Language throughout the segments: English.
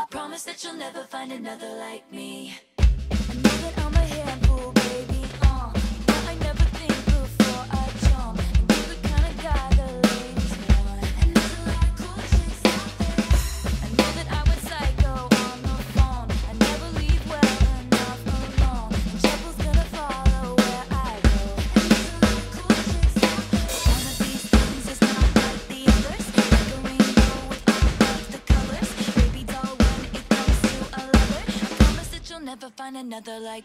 I promise that you'll never find another like me. I know that I'm a handful. another like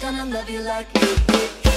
gonna love you like me.